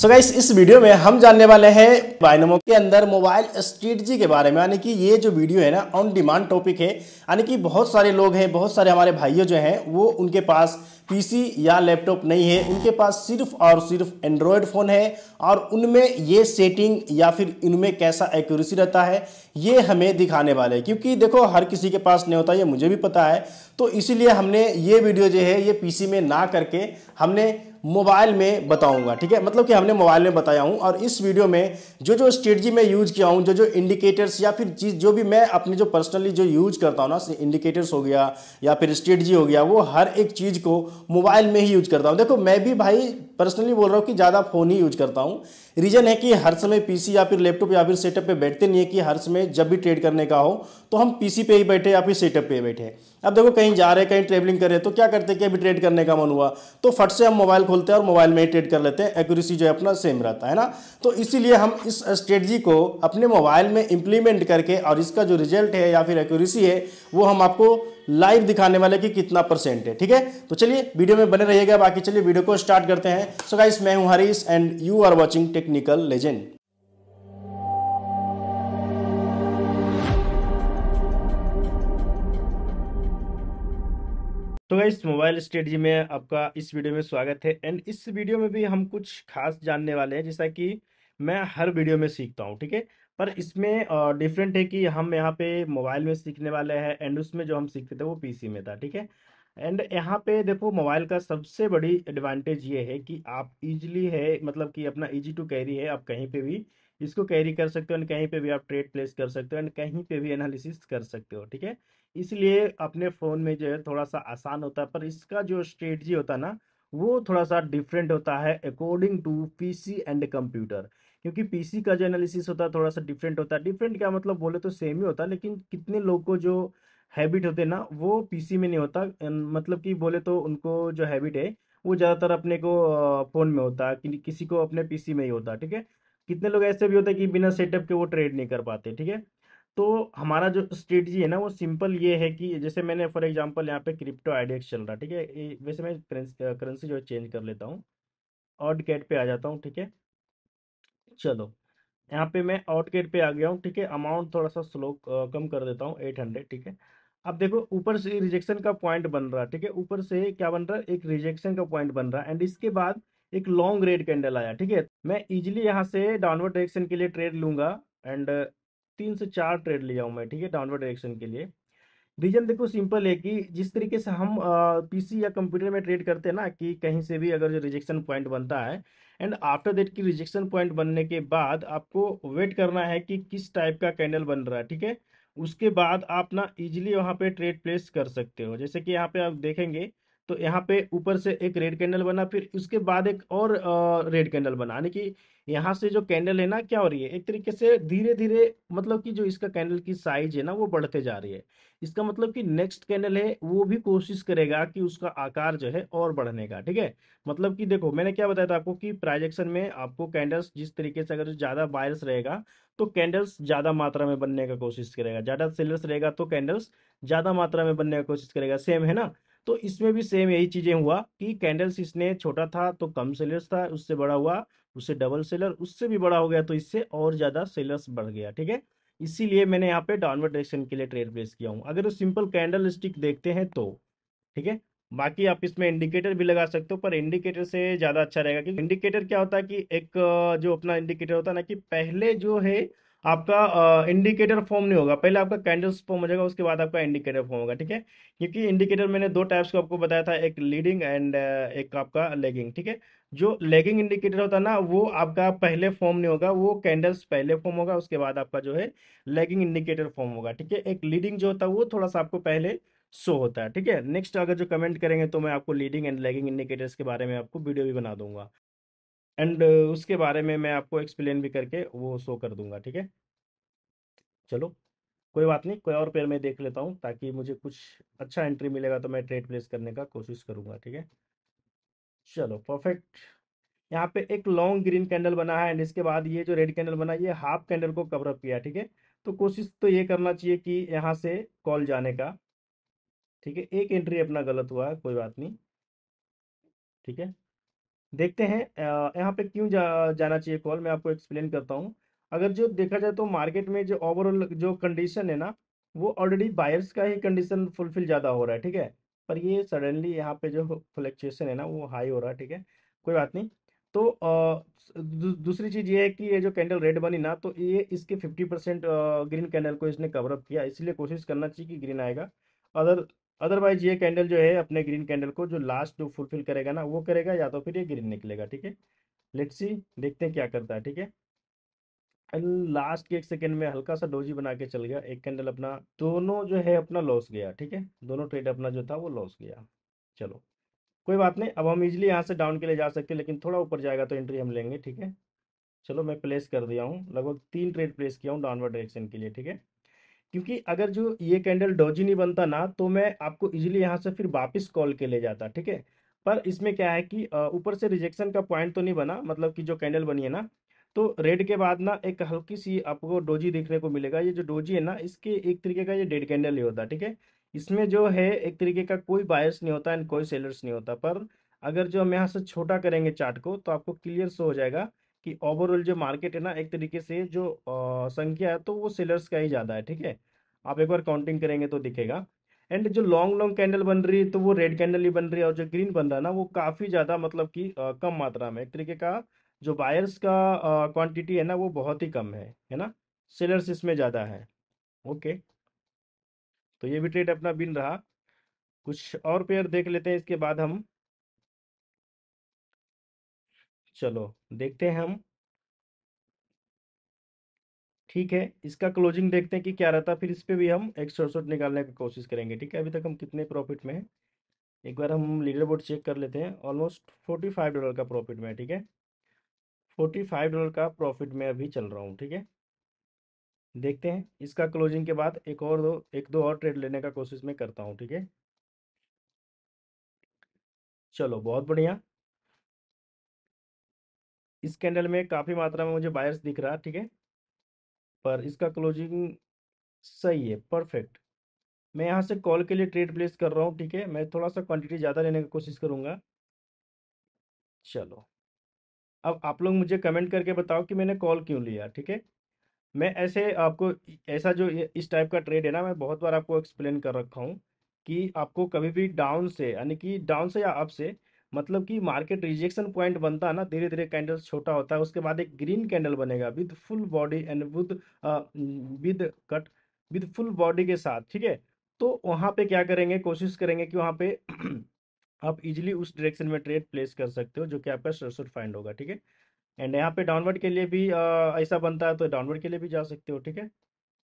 सो so guys इस video में हम जानने वाले हैं बाइनोमो के अंदर मोबाइल स्ट्रेटजी के बारे में, यानी कि ये जो वीडियो है ना ऑन डिमांड टॉपिक है। यानी कि बहुत सारे लोग हैं, बहुत सारे हमारे भाइयों जो हैं, वो उनके पास पीसी या लैपटॉप नहीं है। उनके पास सिर्फ़ और सिर्फ़ एंड्रॉयड फ़ोन है और उनमें ये सेटिंग या फिर इनमें कैसा एक्यूरेसी रहता है, ये हमें दिखाने वाले हैं। क्योंकि देखो, हर किसी के पास नहीं होता, ये मुझे भी पता है। तो इसीलिए हमने ये वीडियो जो है, ये पीसी में ना करके हमने मोबाइल में बताऊँगा, ठीक है? मतलब कि हमने मोबाइल में बताया हूँ और इस वीडियो में जो जो स्ट्रेटजी मैं यूज़ किया हूँ, जो जो इंडिकेटर्स या फिर चीज़ जो भी मैं अपने जो पर्सनली जो यूज़ करता हूँ ना इंडिकेटर्स हो गया या फिर स्ट्रेटजी हो गया, वो हर एक चीज़ को मोबाइल में ही यूज़ करता हूँ। देखो, मैं भी भाई पर्सनली बोल रहा हूँ कि ज़्यादा फ़ोन ही यूज़ करता हूँ। रीज़न है कि हर समय पीसी या फिर लैपटॉप या फिर सेटअप पे बैठते नहीं है कि हर समय जब भी ट्रेड करने का हो तो हम पीसी पे ही बैठे या फिर सेटअप पे ही बैठे। अब देखो कहीं जा रहे हैं कहीं ट्रेवलिंग कर रहे हैं तो क्या करते हैं कि अभी ट्रेड करने का मन हुआ? तो फट से हम मोबाइल खोलते हैं और मोबाइल में ही ट्रेड कर लेते हैं। एक्यूरेसी जो है अपना सेम रहता है ना? तो इसीलिए हम इस स्ट्रेटजी को अपने मोबाइल में इंप्लीमेंट करके और इसका जो रिज़ल्ट है या फिर एक्यूरेसी है, वो हम आपको लाइव दिखाने वाले कि कितना परसेंट है, ठीक है? तो चलिए, वीडियो में बने रहिएगा, बाकी चलिए वीडियो को स्टार्ट करते हैं। सो गाइस मैं हूँ Harish and you are watching technical legend तो गाइस मोबाइल स्ट्रेटजी में आपका इस वीडियो में स्वागत है। एंड इस वीडियो में भी हम कुछ खास जानने वाले हैं, जैसा कि मैं हर वीडियो में सीखता हूँ, ठीक है? पर इसमें डिफरेंट है कि हम यहाँ पे मोबाइल में सीखने वाले हैं एंड उसमें जो हम सीखते थे वो पीसी में था, ठीक है? एंड यहाँ पे देखो मोबाइल का सबसे बड़ी एडवांटेज ये है कि आप इजीली है मतलब कि अपना इजी टू कैरी है, आप कहीं पे भी इसको कैरी कर सकते हो एंड कहीं पे भी आप ट्रेड प्लेस कर सकते हो एंड कहीं पे भी एनालिसिस कर सकते हो, ठीक है? इसलिए अपने फ़ोन में जो है थोड़ा सा आसान होता है, पर इसका जो स्ट्रेटजी होता है ना, वो थोड़ा सा डिफरेंट होता है according to PC and computer क्योंकि पीसी का जो एनालिसिस होता है थोड़ा सा डिफरेंट होता है। डिफरेंट क्या मतलब बोले तो सेम ही होता है लेकिन कितने लोग को जो हैबिट होते ना वो पीसी में नहीं होता। मतलब कि बोले तो उनको जो हैबिट है वो ज़्यादातर अपने को फ़ोन में होता है कि, किसी को अपने पीसी में ही होता है ठीक है? कितने लोग ऐसे भी होते हैं कि बिना सेटअप के वो ट्रेड नहीं कर पाते ठीक है? तो हमारा जो स्ट्रेटजी है ना वो सिंपल ये है कि जैसे मैंने फॉर एग्जांपल यहाँ पे क्रिप्टो आईडेक्स चल रहा ठीक है? वैसे मैं करेंसी जो है चेंज कर लेता हूँ ऑड कैट पे आ जाता हूँ ठीक है? चलो, यहाँ पे मैं आउट गेट पे आ गया हूँ, ठीक है? अमाउंट थोड़ा सा स्लो कम कर देता हूँ, एट हंड्रेड, ठीक है? अब देखो, ऊपर से रिजेक्शन का पॉइंट बन रहा है ठीक है? ऊपर से क्या बन रहा? है एक रिजेक्शन का पॉइंट बन रहा है एंड इसके बाद एक लॉन्ग रेड कैंडल आया, ठीक है? मैं इजिली यहाँ से डाउनवर्ड डायरेक्शन के लिए ट्रेड लूँगा, एंड तीन से चार ट्रेड लिया हूँ मैं, ठीक है? डाउनवर्ड डायरेक्शन के लिए। रीजन देखो सिंपल है कि जिस तरीके से हम पीसी या कंप्यूटर में ट्रेड करते हैं ना, कि कहीं से भी अगर जो रिजेक्शन पॉइंट बनता है, एंड आफ्टर दैट की रिजेक्शन पॉइंट बनने के बाद आपको वेट करना है कि किस टाइप का कैंडल बन रहा है, ठीक है? उसके बाद आप ना इजिली वहाँ पे ट्रेड प्लेस कर सकते हो। जैसे कि यहाँ पे आप देखेंगे तो यहाँ पे ऊपर से एक रेड कैंडल बना, फिर उसके बाद एक और रेड कैंडल बना। यानी कि यहाँ से जो कैंडल है ना, क्या हो रही है? एक तरीके से धीरे धीरे मतलब कि जो इसका कैंडल की साइज़ है ना, वो बढ़ते जा रही है। इसका मतलब कि नेक्स्ट कैंडल है, वो भी कोशिश करेगा कि उसका आकार जो है और बढ़ने का, ठीक है? मतलब कि देखो, मैंने क्या बताया था आपको कि प्राइजेक्शन में आपको कैंडल्स जिस तरीके से अगर ज़्यादा बायर्स रहेगा तो कैंडल्स ज़्यादा मात्रा में बनने का कोशिश करेगा। ज़्यादा सेलर्स रहेगा तो कैंडल्स ज़्यादा मात्रा में बनने का कोशिश करेगा। सेम है ना? तो इसमें भी सेम यही चीज़ें हुआ कि कैंडल्स इसने छोटा था तो कम सेलर्स था, उससे बड़ा हुआ, उससे डबल सेलर उससे भी बड़ा हो गया तो इससे और ज़्यादा सेलर्स बढ़ गया, ठीक है? इसीलिए मैंने यहाँ पे डाउनवर्ड डायरेक्शन के लिए ट्रेड प्लेस किया हूँ। अगर सिंपल कैंडल स्टिक देखते हैं तो ठीक है? बाकी आप इसमें इंडिकेटर भी लगा सकते हो, पर इंडिकेटर से ज़्यादा अच्छा रहेगा, क्योंकि इंडिकेटर क्या होता है कि एक, जो अपना इंडिकेटर होता है ना कि पहले जो है आपका इंडिकेटर फॉर्म नहीं होगा। पहले आपका कैंडल्स फॉर्म हो जाएगा, उसके बाद आपका इंडिकेटर फॉर्म होगा, ठीक है? क्योंकि इंडिकेटर मैंने दो टाइप्स को आपको बताया था, एक लीडिंग एंड एक आपका लेगिंग ठीक है? जो लेगिंग इंडिकेटर होता है ना, वो आपका पहले फॉर्म नहीं होगा, वो कैंडल्स पहले फॉर्म होगा, उसके बाद आपका जो है लेगिंग इंडिकेटर फॉर्म होगा, ठीक है? एक लीडिंग जो होता है, वो थोड़ा सा आपको पहले शो होता है, ठीक है? नेक्स्ट अगर जो कमेंट करेंगे तो मैं आपको लीडिंग एंड लेगिंग इंडिकेटर्स के बारे में आपको वीडियो भी बना दूँगा। एंड उसके बारे में मैं आपको एक्सप्लेन भी करके वो शो कर दूँगा, ठीक है? चलो, कोई बात नहीं, कोई और पेयर में देख लेता हूँ ताकि मुझे कुछ अच्छा एंट्री मिलेगा तो मैं ट्रेड प्लेस करने का कोशिश करूँगा, ठीक है? चलो परफेक्ट यहाँ पे एक लॉन्ग ग्रीन कैंडल बना है एंड इसके बाद ये जो रेड कैंडल बना, ये हाफ़ कैंडल को कवरअप किया, ठीक है? तो कोशिश तो ये करना चाहिए कि यहाँ से कॉल जाने का, ठीक है? एक एंट्री अपना गलत हुआ है कोई बात नहीं, ठीक है? देखते हैं यहाँ पे क्यों जा, जाना चाहिए कॉल मैं आपको एक्सप्लेन करता हूँ। अगर जो देखा जाए तो मार्केट में जो ओवरऑल जो कंडीशन है ना वो ऑलरेडी बायर्स का ही कंडीशन फुलफिल ज़्यादा हो रहा है ठीक है? पर ये सडनली यहाँ पे जो फ्लक्चुएशन है ना वो हाई हो रहा है ठीक है? कोई बात नहीं। तो दूसरी चीज़ ये है कि ये जो कैंडल रेड बनी ना तो ये इसके फिफ्टी परसेंट ग्रीन कैंडल को इसने कवरअप किया। इसलिए कोशिश करना चाहिए कि ग्रीन आएगा। अदर अदरवाइज़ ये कैंडल जो है, अपने ग्रीन कैंडल को जो लास्ट जो फुलफिल करेगा ना, वो करेगा या तो फिर ये ग्रीन निकलेगा, ठीक है? लेट्स सी देखते हैं क्या करता है, ठीक है? लास्ट के एक सेकेंड में हल्का सा डोजी बना के चल गया, एक कैंडल अपना, दोनों जो है अपना लॉस गया, ठीक है? दोनों ट्रेड अपना जो था वो लॉस गया। चलो, कोई बात नहीं, अब हम इजिली यहाँ से डाउन के लिए जा सकते हैं, लेकिन थोड़ा ऊपर जाएगा तो एंट्री हम लेंगे, ठीक है? चलो, मैं प्लेस कर दिया हूँ, लगभग तीन ट्रेड प्लेस किया हूँ डाउनवर्ड डायरेक्शन के लिए, ठीक है? क्योंकि अगर जो ये कैंडल डोजी नहीं बनता ना तो मैं आपको इजीली यहाँ से फिर वापस कॉल के ले जाता, ठीक है? पर इसमें क्या है कि ऊपर से रिजेक्शन का पॉइंट तो नहीं बना मतलब कि जो कैंडल बनी है ना तो रेड के बाद ना एक हल्की सी आपको डोजी देखने को मिलेगा। ये जो डोजी है ना, इसके एक तरीके का ये डेड कैंडल ही होता, ठीक है? इसमें जो है, एक तरीके का कोई बायस नहीं होता एंड कोई सेलर्स नहीं होता। पर अगर जो हम यहाँ से छोटा करेंगे चार्ट को तो आपको क्लियर शो हो जाएगा कि ओवरऑल जो मार्केट है ना, एक तरीके से जो संख्या है तो वो सेलर्स का ही ज़्यादा है, ठीक है? आप एक बार काउंटिंग करेंगे तो दिखेगा। एंड जो लॉन्ग लॉन्ग कैंडल बन रही है तो वो रेड कैंडल ही बन रही है, और जो ग्रीन बन रहा है ना, वो काफ़ी ज़्यादा मतलब कि कम मात्रा में एक तरीके का जो बायर्स का क्वांटिटी है ना, वो बहुत ही कम है है ना? सेलर्स इसमें ज़्यादा है। ओके तो ये भी ट्रेड अपना बिन रहा। कुछ और पेयर देख लेते हैं, इसके बाद हम चलो, देखते हैं हम। ठीक है, इसका क्लोजिंग देखते हैं कि क्या रहता है, फिर इस पर भी हम एक शॉर्ट शॉर्ट निकालने की कोशिश करेंगे, ठीक है? अभी तक हम कितने प्रॉफिट में हैं? एक बार हम लीडर बोर्ड चेक कर लेते हैं ऑलमोस्ट फोर्टी फाइव डॉलर का प्रॉफिट में ठीक है? फोर्टी फाइव डॉलर का प्रॉफिट में अभी चल रहा हूँ, ठीक है? देखते हैं, इसका क्लोजिंग के बाद एक और दो, एक दो और ट्रेड लेने का कोशिश मैं करता हूँ, ठीक है? चलो, बहुत बढ़िया। इस कैंडल में काफ़ी मात्रा में मुझे बायर्स दिख रहा है ठीक है? पर इसका क्लोजिंग सही है, परफेक्ट। मैं यहाँ से कॉल के लिए ट्रेड प्लेस कर रहा हूँ, ठीक है? मैं थोड़ा सा क्वांटिटी ज़्यादा लेने की कोशिश करूँगा। चलो। अब आप लोग मुझे कमेंट करके बताओ कि मैंने कॉल क्यों लिया, ठीक है? मैं ऐसे आपको ऐसा जो इस टाइप का ट्रेड है ना, मैं बहुत बार आपको एक्सप्लेन कर रखा हूँ कि आपको कभी भी डाउन से, यानी कि डाउन से या अप से मतलब कि मार्केट रिजेक्शन पॉइंट बनता है ना धीरे धीरे कैंडल छोटा होता है उसके बाद एक ग्रीन कैंडल बनेगा with full body and with with cut with full body के साथ ठीक है? तो वहाँ पे क्या करेंगे कोशिश करेंगे कि वहाँ पे आप इजिली उस डायरेक्शन में ट्रेड प्लेस कर सकते हो जो कि आपका सरसुट फाइंड होगा ठीक है? एंड यहाँ पे डाउनवर्ड के लिए भी अ, ऐसा बनता है तो डाउनवर्ड के लिए भी जा सकते हो ठीक है?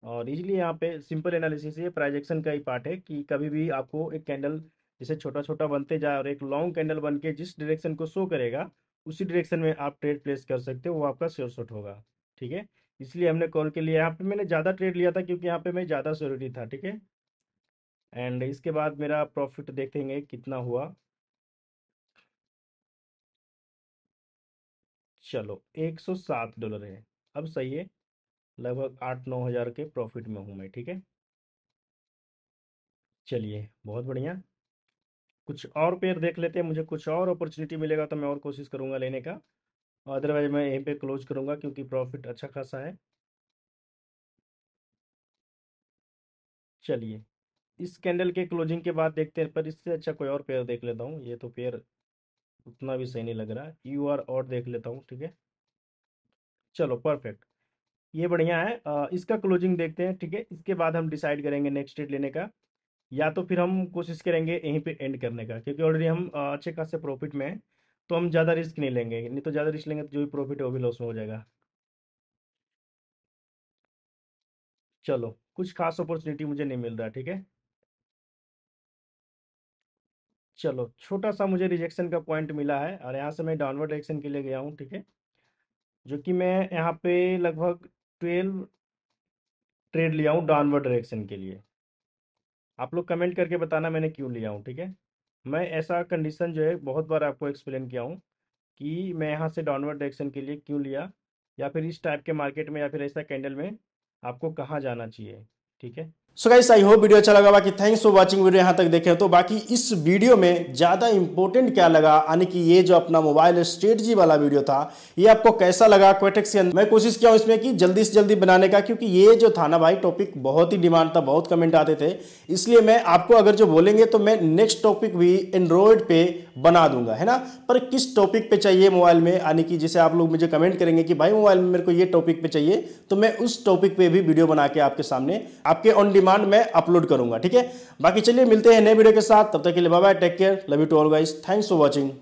और इजीली यहाँ पे सिंपल एनालिसिस ये प्राइजेक्शन का ही पार्ट है कि कभी भी आपको एक कैंडल जैसे छोटा छोटा बनते जाए और एक लॉन्ग कैंडल बन के जिस डायरेक्शन को शो करेगा, उसी डायरेक्शन में आप ट्रेड प्लेस कर सकते हो, वो आपका श्योर शॉट होगा। ठीक है? इसलिए हमने कॉल के लिए, यहाँ पे मैंने ज़्यादा ट्रेड लिया था क्योंकि यहाँ पे मैं ज़्यादा श्योरिटी था, ठीक है? एंड इसके बाद मेरा प्रॉफिट देखेंगे कितना हुआ। चलो 107 डॉलर है। अब सही है, लगभग आठ नौ हज़ार के प्रॉफिट में हूँ मैं, ठीक है? चलिए, बहुत बढ़िया। कुछ और पेयर देख लेते हैं, मुझे कुछ और अपॉर्चुनिटी मिलेगा तो मैं और कोशिश करूँगा लेने का। अदरवाइज़ मैं यहीं पे क्लोज करूँगा क्योंकि प्रॉफिट अच्छा खासा है। चलिए, इस कैंडल के क्लोजिंग के बाद देखते हैं, पर इससे अच्छा कोई और पेयर देख लेता हूँ। ये तो पेयर उतना भी सही नहीं लग रहा। है यू आर और देख लेता हूँ, ठीक है? चलो परफेक्ट ये बढ़िया है। इसका क्लोजिंग देखते हैं, ठीक है? इसके बाद हम डिसाइड करेंगे नेक्स्ट डेट लेने का। या तो फिर हम कोशिश करेंगे यहीं पे एंड करने का, क्योंकि ऑलरेडी हम अच्छे खासे प्रॉफिट में हैं तो हम ज़्यादा रिस्क नहीं लेंगे। नहीं तो ज़्यादा रिस्क लेंगे तो जो भी प्रॉफिट है वो भी लॉस में हो जाएगा। चलो, कुछ खास अपॉर्चुनिटी मुझे नहीं मिल रहा, ठीक है? चलो, छोटा सा मुझे रिजेक्शन का पॉइंट मिला है, और यहाँ से मैं डाउनवर्ड डायरेक्शन के लिए गया हूँ, ठीक है? जो कि मैं यहाँ पे लगभग ट्वेल्व ट्रेड लिया हूँ डाउनवर्ड डायरेक्शन के लिए। आप लोग कमेंट करके बताना मैंने क्यों लिया हूँ, ठीक है? मैं ऐसा कंडीशन जो है, बहुत बार आपको एक्सप्लेन किया हूँ कि मैं यहाँ से डाउनवर्ड डायरेक्शन के लिए क्यों लिया या फिर इस टाइप के मार्केट में या फिर ऐसा कैंडल में आपको कहाँ जाना चाहिए, ठीक है? So guys I hope video अच्छा लगा। बाकी थैंक्स फॉर वाचिंग वीडियो यहाँ तक देखें तो बाकी इस वीडियो में ज़्यादा इंपॉर्टेंट क्या लगा? यानी कि ये जो अपना मोबाइल स्ट्रेटजी वाला वीडियो था, ये आपको कैसा लगा? क्वेटेक्स के अंदर मैं कोशिश किया हूँ इसमें कि जल्दी से जल्दी बनाने का, क्योंकि ये जो था ना भाई टॉपिक बहुत ही डिमांड था, बहुत कमेंट आते थे। इसलिए मैं आपको अगर जो बोलेंगे तो मैं नेक्स्ट टॉपिक भी एंड्रॉयड पे बना दूँगा, है ना? पर किस टॉपिक पे चाहिए मोबाइल में? यानी कि जैसे आप लोग मुझे कमेंट करेंगे कि भाई मोबाइल में मेरे को ये टॉपिक पे चाहिए तो मैं उस टॉपिक पे भी वीडियो बना के आपके सामने, आपके ऑन डिमांड मैं अपलोड करूँगा, ठीक है? बाकी चलिए मिलते हैं नए वीडियो के साथ, तब तक के लिए bye take care love you to all guys thanks for watching